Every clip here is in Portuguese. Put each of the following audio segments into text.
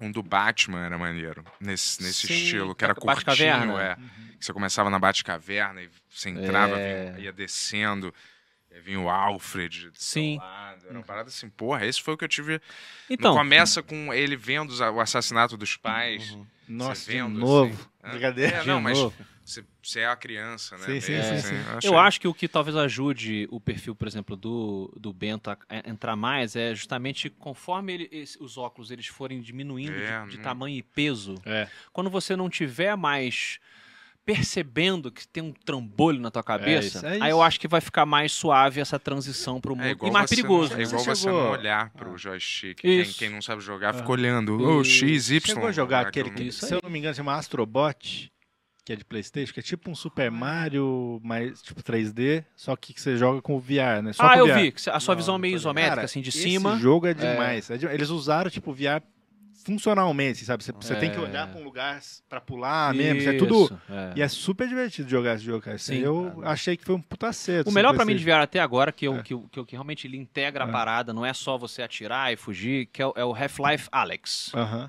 Um do Batman era maneiro, nesse, nesse Sim, estilo, que era curtinho, é. Que você começava na Batcaverna e você entrava, É. vinha- ia descendo, aí vinha o Alfred do seu Sim. lado. Era uma parada assim, porra, esse foi o que eu tive. Então, Não começa com ele vendo o assassinato dos pais. Uhum. Nossa, de vendo, novo. assim? Brincadeira. É, de não, mas novo. Você, é a criança, né? Sim, sim, Meio sim, assim, sim. eu acho que o que talvez ajude o perfil, por exemplo, do, do Bento a, a entrar mais é justamente conforme ele- esse- os óculos eles forem diminuindo É, de, de não- tamanho e peso, É. quando você não tiver mais percebendo que tem um trambolho na tua cabeça, isso, é aí eu acho que vai ficar mais suave essa transição pro mundo É igual e mais você perigoso. Não, né? é igual Você você não olhar pro joystick. Quem, quem não sabe jogar fica Ah. olhando. Oh, X, Y. Chegou a jogar Ah, aquele que, se eu não me engano, chama Astrobot, que é de Playstation, que é tipo um Super Mario, mas tipo 3D, só que você joga com o VR, né? Só Ah, com eu VR. vi. que A sua Não, visão é meio isométrica, Cara, assim, de esse cima. jogo é demais. é Eles usaram tipo VR funcionalmente, sabe? Você, você tem que É. olhar pra um lugar pra pular mesmo. isso É tudo. É. E é super divertido jogar esse jogo, cara. Sim, eu achei que foi um puta acerto. O melhor pra mim de. VR até agora, que, eu, É. que, eu- que, eu- que realmente ele integra a É. parada, não é só você atirar e fugir, que é, o- é o Half-Life Alex. Aham.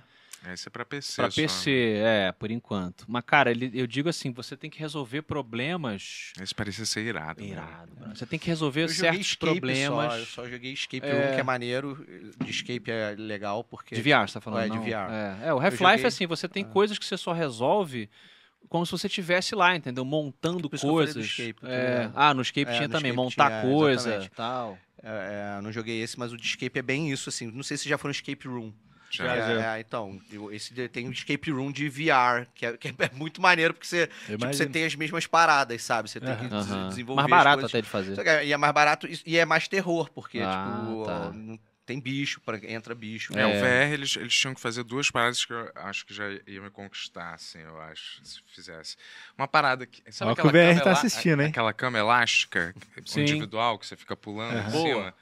Esse é pra PC. Pra só. PC, é, por enquanto. Mas, cara, ele- eu digo assim, você tem que resolver problemas. Esse parecia ser irado. né? Irado, mano. Você tem que resolver Eu joguei certos Escape problemas. só, eu só joguei Escape É. 1, que é maneiro. De Escape é legal, porque... De VR, você tá falando? É, de? VR. É, É, o Half-Life, joguei- assim, você tem Ah. coisas que você só resolve como se você estivesse lá, entendeu? Montando Por isso que eu falei do coisas. Escape, É. Ah, no Escape É, tinha no também, Escape montar tinha, coisa exatamente. tal. É, é, não joguei esse, mas o de Escape é bem isso, assim. Não sei se já foi no Escape Room. Já. Já, É, já. é, então, esse tem um Escape Room de VR, que é, que é muito maneiro, porque você, tipo, você tem as mesmas paradas, sabe? Você tem que Aham. des- desenvolver Mais barato até de fazer. Que é- E é mais barato e- é mais terror, porque, Ah, tipo, tá. não- tem bicho, pra- entra bicho. É, o É. VR, eles, eles tinham que fazer duas paradas que eu acho que já ia me conquistar, assim, eu acho, se fizesse. Uma parada que. Sabe Ó que aquela o VR cama tá assistindo, hein? Aquela cama elástica, Sim. individual, que você fica pulando em cima.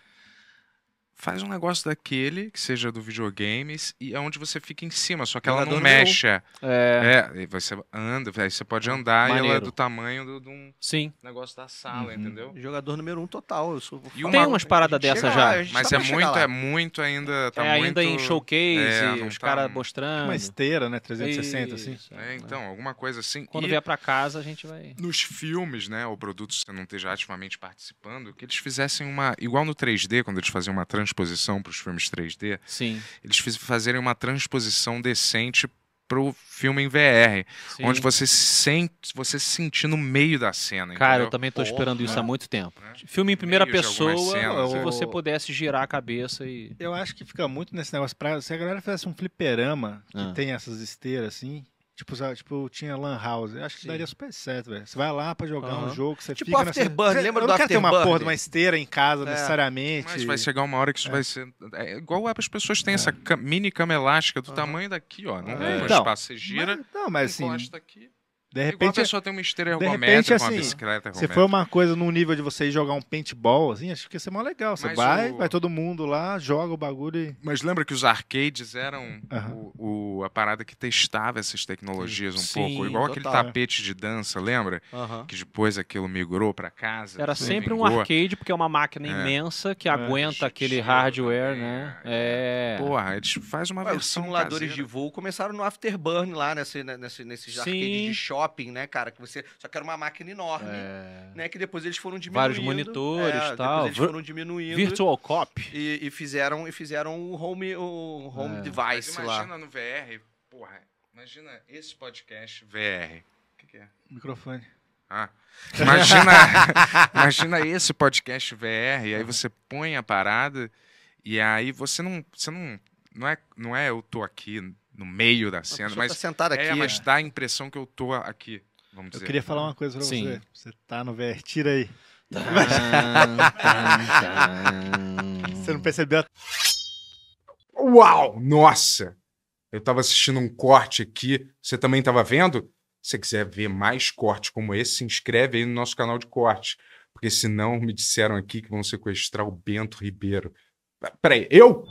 Faz um negócio daquele, que seja do videogames, e é onde você fica em cima, só que ela Jogador não mexe. É, É, e você anda, aí você pode andar e ela é Maneiro. do tamanho do- de um sim. negócio da sala, Uhum. entendeu? Jogador número um total. Eu sou E fã. Tem umas paradas dessa lá, já. gente Mas tá é muito, lá. é muito ainda. Tá é ainda muito... em showcase, É, os tá- caras mostrando. Uma esteira, né? 360, assim. Isso, É, então, alguma coisa assim. Quando E- vier pra casa, a gente vai. nos filmes, né, ou produtos que você não esteja ativamente participando, que eles fizessem uma. Igual no 3D, quando eles faziam uma transposição para os filmes 3D, Sim. eles fazerem uma transposição decente pro filme em VR, sim. onde você se sente, você se sentir no meio da cena. Cara, eu entendeu? também tô Porra, esperando isso há muito tempo. Né? Filme em primeira pessoa, cenas, se é. você pudesse girar a cabeça e. Eu acho que fica muito nesse negócio. Pra, se a galera fizesse um fliperama que Ah. tem essas esteiras assim. Tipo, sabe, tipo, tinha Lan House. Eu acho que Sim. daria super certo, velho. Você vai lá pra jogar um Aham. jogo, você Tipo fica nessa- Afterburn, Você- lembra eu do não quero ter uma Afterburn? porra de uma esteira em casa, É. necessariamente. Mas vai chegar uma hora que isso vai ser. É igual as pessoas têm essa ca- mini cama elástica do Aham. tamanho daqui, ó. Não É. tem um Então, espaço. Você gira, Mas, não, mas assim, encosta aqui. De Igual a repente, pessoa tem uma esteira de repente, ergométrica, uma assim, bicicleta se for uma coisa num nível de você ir jogar um paintball, assim, acho que ia ser mó legal. Você Mas vai, o- vai todo mundo lá, joga o bagulho e. Mas lembra que os arcades eram o, o- a parada que testava essas tecnologias um Sim, pouco. Igual aquele total. tapete de dança, lembra? Que depois aquilo migrou pra casa. Era tudo sempre um vingou. arcade, porque é uma máquina É. imensa que É. aguenta aquele hardware, né? é. É. Porra, eles fazem uma Ué, os versão simuladores caseira. de voo começaram no Afterburn lá, nesse, né, nesse, nesses Sim. arcades de shopping, né, cara? Que você, só que era uma máquina enorme, É. né? Que depois eles foram diminuindo. Vários monitores, é, depois tal. eles foram diminuindo. Virtual Cop. E, e fizeram, e fizeram o home, o home É. Device lá. imagina no VR, porra, imagina esse podcast VR. O que, que é? Microfone. Ah, imagina, imagina esse podcast VR, e aí você põe a parada, e aí você não. Você não. Não é, não é eu tô aqui no meio da A cena, pessoa mas tá sentada aqui. É, mas dá a impressão que eu tô aqui, vamos Eu dizer. queria falar uma coisa pra Sim. você. Você tá no VR, tira aí. Tan, tan, Você não percebeu a Uau! Nossa! Eu tava assistindo um corte aqui, você também tava vendo? Se você quiser ver mais cortes como esse, se inscreve aí no nosso canal de corte. Porque senão me disseram aqui que vão sequestrar o Bento Ribeiro. Peraí, eu?